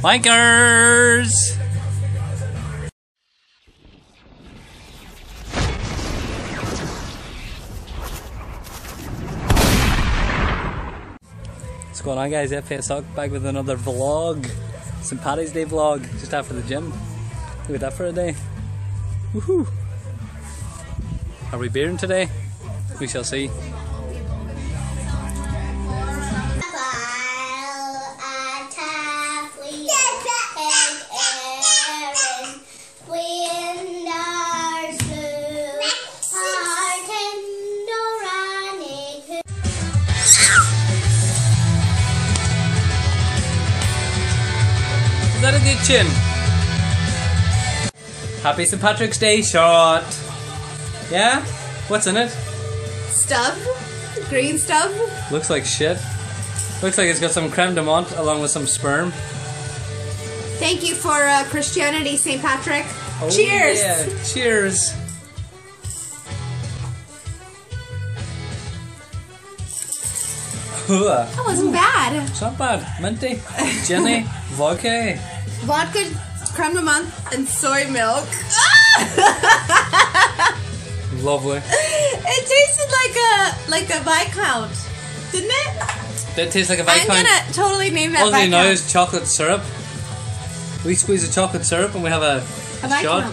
Bikers! What's going on guys, FPS Hawk back with another vlog. St. Paddy's Day vlog, just after the gym. Look at that for a day. Woohoo! Are we beering today? We shall see. Is that a good chin? Happy St. Patrick's Day shot. Yeah? What's in it? Stuff. Green stuff. Looks like shit. Looks like it's got some creme de menthe along with some sperm. Thank you for uh, Christianity, St. Patrick. Oh, Cheers. Yeah. Cheers. Hooah. That wasn't bad. It's not bad. Minty, Jenny, vodka. Vodka, creme de menthe, and soy milk. Lovely. It tasted like a like a viscount, didn't it? That tastes like a I'm gonna totally name that All they know viscount. is chocolate syrup. We squeeze the chocolate syrup and we have a, A a shot.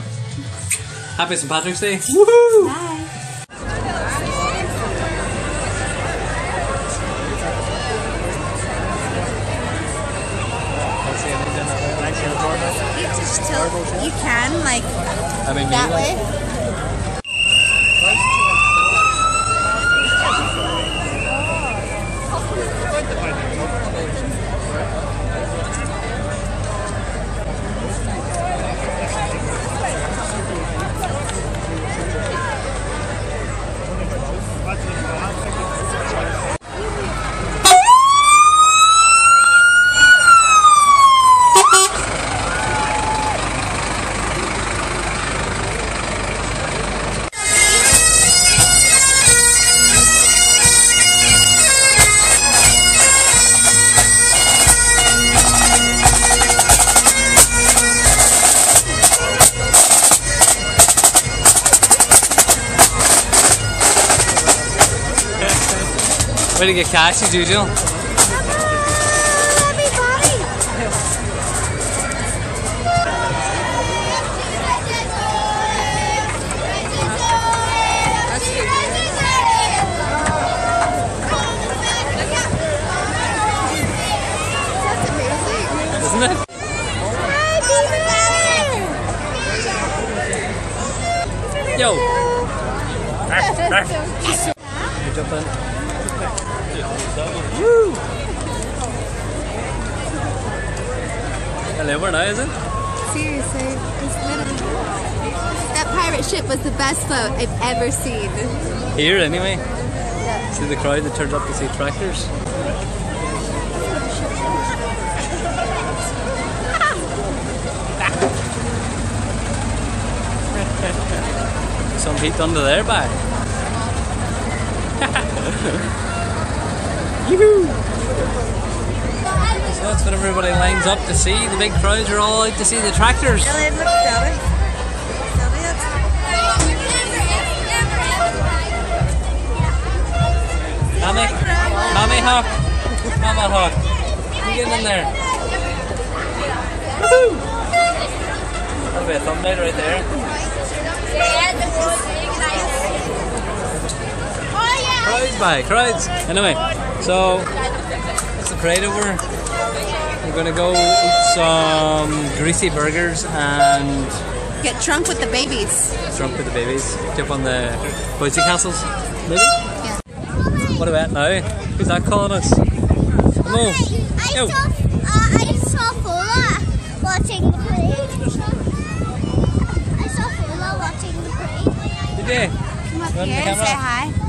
Happy St. Patrick's Day. Woohoo! Bye. You can like I mean, that way. like- Way to get cashy, Juju. Isn't it? Yo! You jump in. Woo! Now, is it? Seriously. That pirate ship was the best boat I've ever seen. Here, anyway. See the crowd that turned up to see tractors. Some heat under there, bye. So that's what everybody lines up to see. The big crowds are all out to see the tractors. Mommy, Mommy Hawk, Mama Hawk, you get in there. Woohoo! That'll be a thumbnail right there. Crowds by crowds. Anyway, so it's the parade over. We're gonna go eat some greasy burgers and Get drunk with the babies. drunk with the babies. Jump on the bouncy castles, maybe. Yeah. What about now? Who's that calling us? Hello. I Yo. saw, uh, I saw Fola watching the parade. I saw Fola watching the parade. Did you? Come up here and say hi.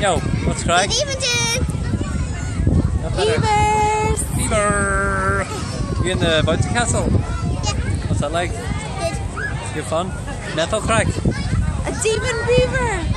Yo, what's crack? Good evening. Beavers. Beaver. You in the bouncy castle? Yeah. What's that like? Good. Good fun. Metal crack. A demon beaver.